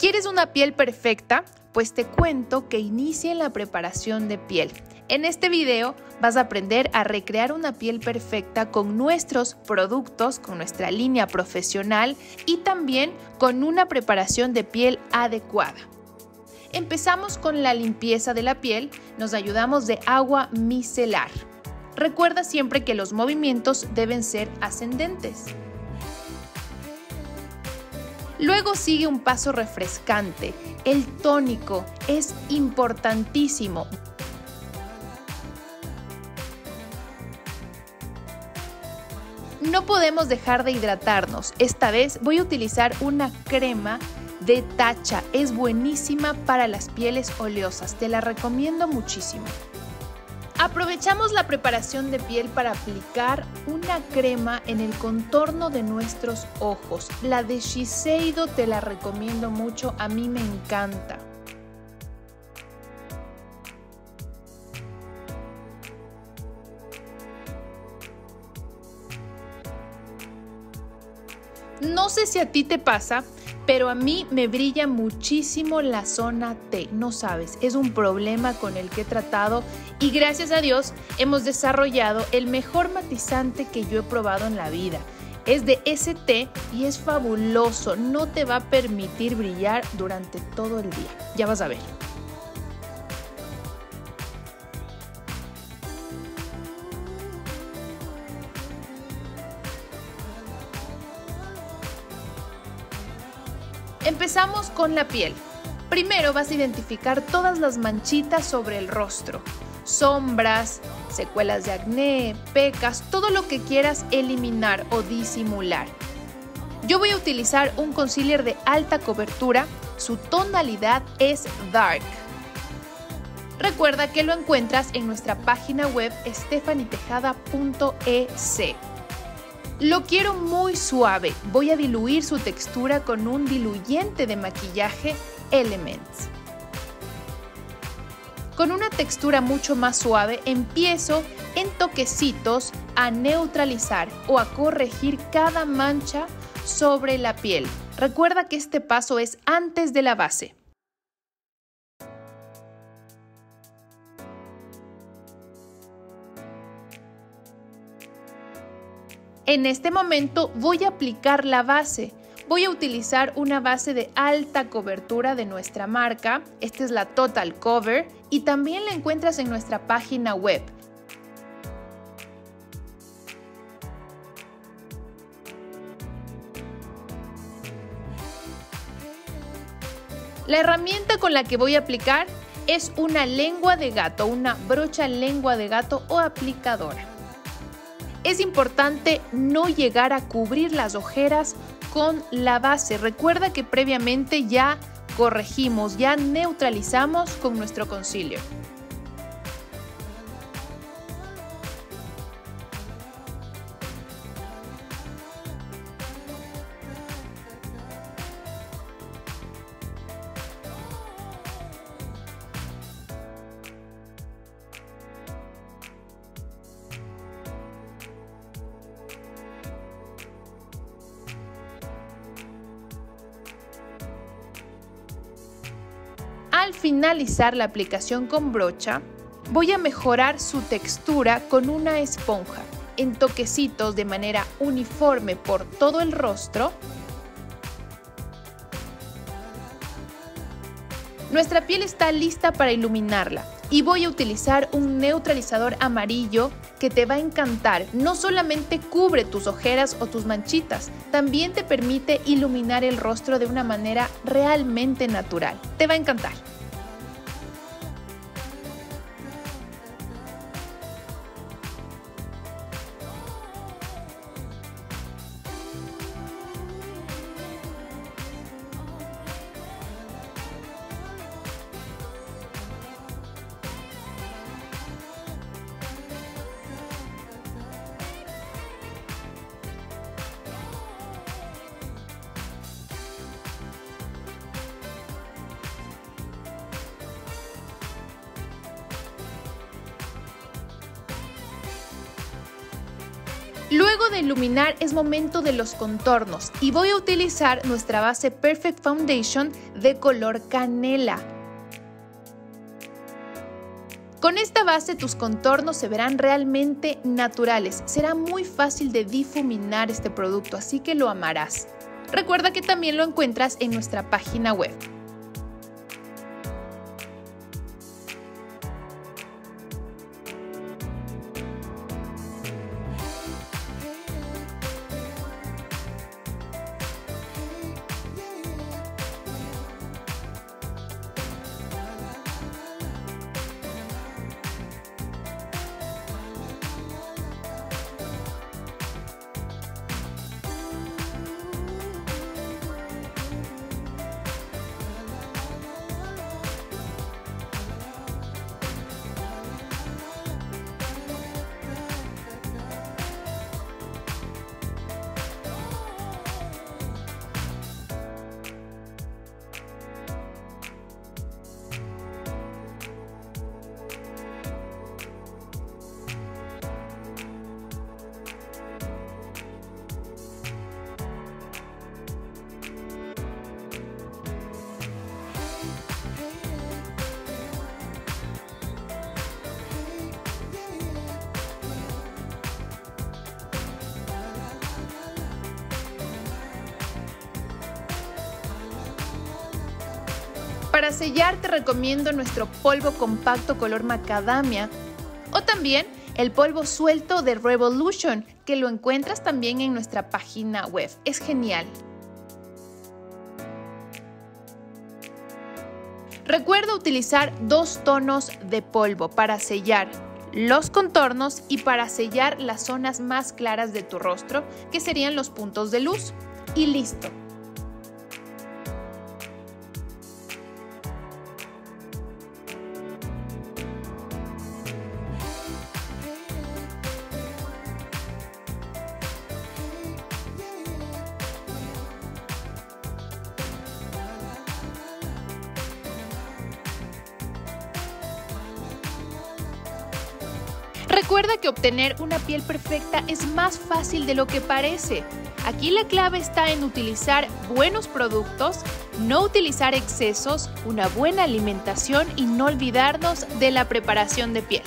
¿Quieres una piel perfecta? Pues te cuento que inicie la preparación de piel. En este video vas a aprender a recrear una piel perfecta con nuestros productos, con nuestra línea profesional y también con una preparación de piel adecuada. Empezamos con la limpieza de la piel, nos ayudamos de agua micelar. Recuerda siempre que los movimientos deben ser ascendentes. Luego sigue un paso refrescante. El tónico es importantísimo. No podemos dejar de hidratarnos. Esta vez voy a utilizar una crema de tacha. Es buenísima para las pieles oleosas. Te la recomiendo muchísimo. Aprovechamos la preparación de piel para aplicar una crema en el contorno de nuestros ojos. La de Shiseido te la recomiendo mucho, a mí me encanta. No sé si a ti te pasa, pero a mí me brilla muchísimo la zona T. No sabes, es un problema con el que he tratado y gracias a Dios hemos desarrollado el mejor matizante que yo he probado en la vida. Es de ST y es fabuloso, no te va a permitir brillar durante todo el día. Ya vas a ver. Empezamos con la piel. Primero vas a identificar todas las manchitas sobre el rostro, sombras, secuelas de acné, pecas, todo lo que quieras eliminar o disimular. Yo voy a utilizar un concealer de alta cobertura, su tonalidad es dark. Recuerda que lo encuentras en nuestra página web stefanitejada.es. Lo quiero muy suave. Voy a diluir su textura con un diluyente de maquillaje Elements. Con una textura mucho más suave empiezo en toquecitos a neutralizar o a corregir cada mancha sobre la piel. Recuerda que este paso es antes de la base. En este momento voy a aplicar la base. Voy a utilizar una base de alta cobertura de nuestra marca. Esta es la Total Cover y también la encuentras en nuestra página web. La herramienta con la que voy a aplicar es una lengua de gato, una brocha lengua de gato o aplicadora. Es importante no llegar a cubrir las ojeras con la base. Recuerda que previamente ya corregimos, ya neutralizamos con nuestro concilio. Al finalizar la aplicación con brocha, voy a mejorar su textura con una esponja en toquecitos de manera uniforme por todo el rostro. Nuestra piel está lista para iluminarla y voy a utilizar un neutralizador amarillo que te va a encantar. No solamente cubre tus ojeras o tus manchitas, también te permite iluminar el rostro de una manera realmente natural. Te va a encantar. Luego de iluminar es momento de los contornos y voy a utilizar nuestra base Perfect Foundation de color canela. Con esta base tus contornos se verán realmente naturales. Será muy fácil de difuminar este producto, así que lo amarás. Recuerda que también lo encuentras en nuestra página web. Para sellar te recomiendo nuestro polvo compacto color macadamia o también el polvo suelto de Revolution que lo encuentras también en nuestra página web. Es genial. Recuerda utilizar dos tonos de polvo para sellar los contornos y para sellar las zonas más claras de tu rostro, que serían los puntos de luz. Y listo. Recuerda que obtener una piel perfecta es más fácil de lo que parece. Aquí la clave está en utilizar buenos productos, no utilizar excesos, una buena alimentación y no olvidarnos de la preparación de piel.